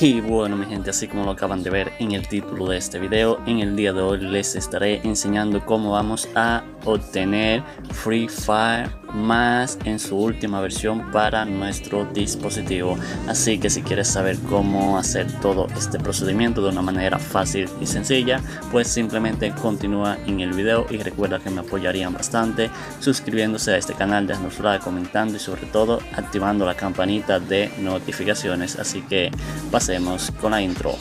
Y bueno mi gente, así como lo acaban de ver en el título de este video, en el día de hoy les estaré enseñando cómo vamos a obtener Free Fire más en su última versión para nuestro dispositivo. Así que si quieres saber cómo hacer todo este procedimiento de una manera fácil y sencilla, pues simplemente continúa en el video y recuerda que me apoyarían bastante suscribiéndose a este canal, dejando like, comentando y sobre todo activando la campanita de notificaciones. Así que pasemos con la intro.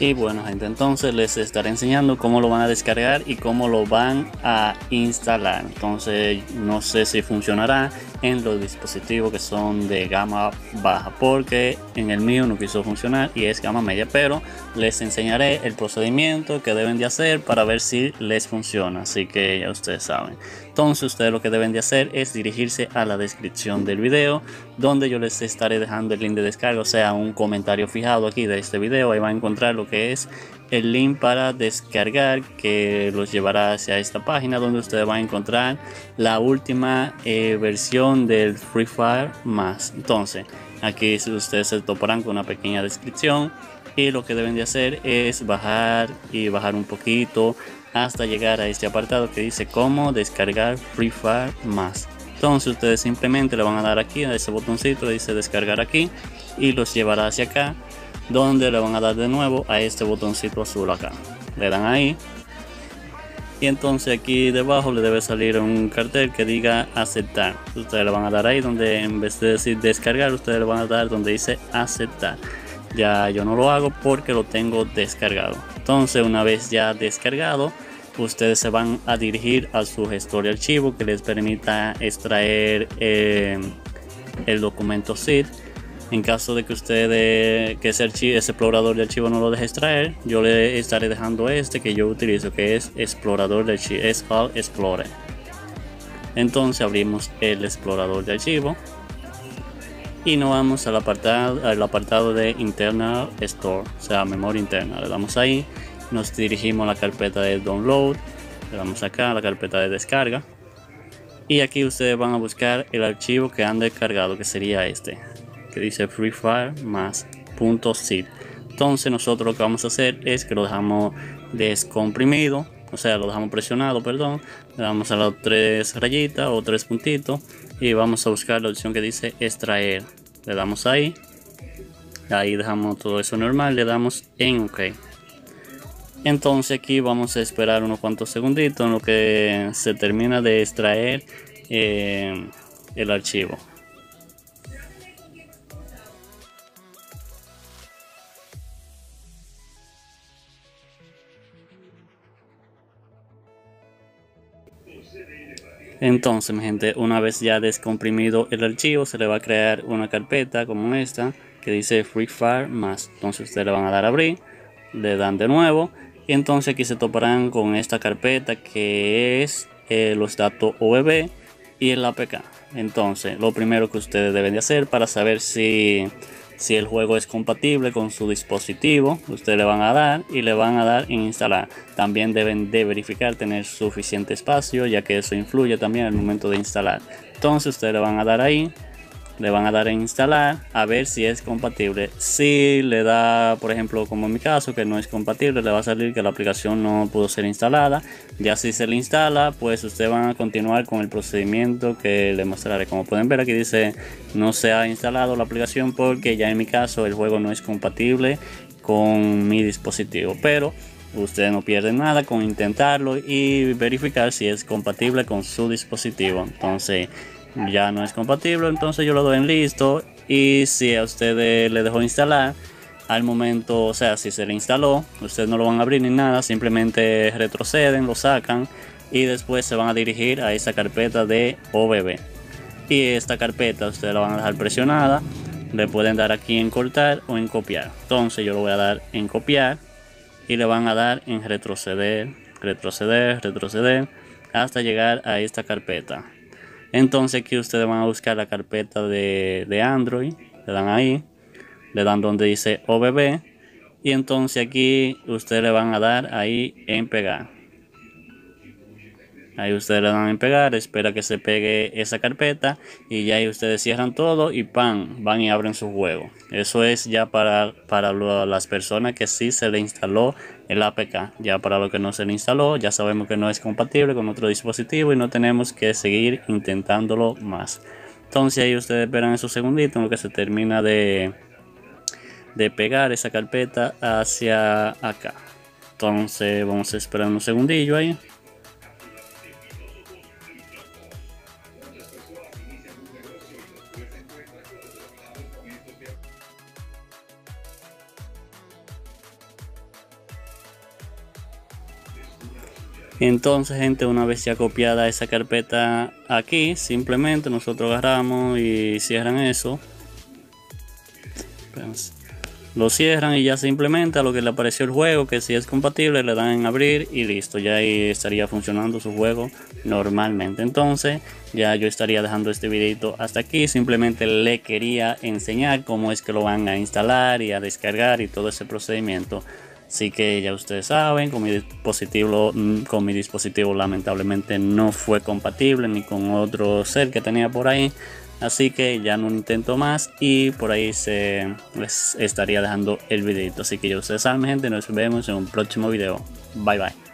Y bueno gente, entonces les estaré enseñando cómo lo van a descargar y cómo lo van a instalar. Entonces no sé si funcionará en los dispositivos que son de gama baja porque en el mío no quiso funcionar y es gama media pero les enseñaré el procedimiento que deben de hacer para ver si les funciona así que ya ustedes saben entonces ustedes lo que deben de hacer es dirigirse a la descripción del video donde yo les estaré dejando el link de descarga o sea un comentario fijado aquí de este video ahí van a encontrar lo que es el link para descargar que los llevará hacia esta página donde ustedes van a encontrar la última eh, versión del Free Fire más. Entonces, aquí ustedes se toparán con una pequeña descripción y lo que deben de hacer es bajar y bajar un poquito hasta llegar a este apartado que dice cómo descargar Free Fire más. Entonces ustedes simplemente le van a dar aquí a ese botoncito, dice descargar aquí y los llevará hacia acá donde le van a dar de nuevo a este botoncito azul acá. Le dan ahí. Y entonces aquí debajo le debe salir un cartel que diga aceptar. Ustedes le van a dar ahí donde en vez de decir descargar ustedes le van a dar donde dice aceptar. Ya yo no lo hago porque lo tengo descargado entonces una vez ya descargado ustedes se van a dirigir a su gestor de archivo que les permita extraer eh, el documento zip en caso de que usted que ese, explorador de archivo no lo deje extraer, yo le estaré dejando este que yo utilizo, que es explorador de archivo, es All Explorer. Entonces abrimos el explorador de archivo y nos vamos al apartado, al apartado de Internal Store, o sea, memoria interna. Le damos ahí, nos dirigimos a la carpeta de download, le damos acá a la carpeta de descarga y aquí ustedes van a buscar el archivo que han descargado, que sería este que dice Free Fire más .zip. Entonces nosotros lo que vamos a hacer es que lo dejamos descomprimido, o sea, lo dejamos presionado, perdón. Le damos a las tres rayitas o tres puntitos y vamos a buscar la opción que dice extraer. Le damos ahí. Ahí dejamos todo eso normal, le damos en OK. Entonces aquí vamos a esperar unos cuantos segunditos en lo que se termina de extraer eh, el archivo. Entonces, mi gente, una vez ya descomprimido el archivo, se le va a crear una carpeta como esta que dice Free Fire más. Entonces, ustedes le van a dar a abrir, le dan de nuevo y entonces aquí se toparán con esta carpeta que es eh, los datos OBB y el APK. Entonces, lo primero que ustedes deben de hacer para saber si si el juego es compatible con su dispositivo, ustedes le van a dar y le van a dar en instalar. También deben de verificar tener suficiente espacio, ya que eso influye también al momento de instalar. Entonces ustedes le van a dar ahí le van a dar en instalar a ver si es compatible. Si le da por ejemplo como en mi caso que no es compatible le va a salir que la aplicación no pudo ser instalada. Ya si se le instala pues ustedes van a continuar con el procedimiento que le mostraré. Como pueden ver aquí dice no se ha instalado la aplicación porque ya en mi caso el juego no es compatible con mi dispositivo pero ustedes no pierden nada con intentarlo y verificar si es compatible con su dispositivo entonces ya no es compatible, entonces yo lo doy en listo y si a ustedes le dejó instalar, al momento, o sea, si se le instaló, ustedes no lo van a abrir ni nada, simplemente retroceden, lo sacan y después se van a dirigir a esa carpeta de OBB. Y esta carpeta ustedes la van a dejar presionada, le pueden dar aquí en cortar o en copiar. Entonces yo lo voy a dar en copiar y le van a dar en retroceder, retroceder, retroceder hasta llegar a esta carpeta. Entonces aquí ustedes van a buscar la carpeta de, Android, le dan ahí, le dan donde dice OBB y entonces aquí ustedes le van a dar ahí en pegar. Ahí ustedes le dan en pegar, espera que se pegue esa carpeta y ya ahí ustedes cierran todo y pan, van y abren su juego. Eso es ya para, para las personas que sí se le instaló el APK. Ya para lo que no se le instaló, ya sabemos que no es compatible con otro dispositivo y no tenemos que seguir intentándolo más. Entonces ahí ustedes esperan esos segunditos en lo que se termina de, de pegar esa carpeta hacia acá. Entonces vamos a esperar un segundillo ahí. Entonces, gente, una vez ya copiada esa carpeta aquí, simplemente nosotros agarramos y cierran eso. Lo cierran y ya simplemente a lo que le apareció el juego, que si es compatible, le dan en abrir y listo. Ya ahí estaría funcionando su juego normalmente. Entonces, ya yo estaría dejando este videito hasta aquí. Simplemente le quería enseñar cómo es que lo van a instalar y a descargar y todo ese procedimiento. Así que ya ustedes saben, con mi dispositivo, mm, con mi dispositivo lamentablemente no fue compatible ni con otro ser que tenía por ahí. Así que ya no intento más y por ahí se estaría dejando el videito. Así que ya ustedes saben gente, nos vemos en un próximo video. Bye bye.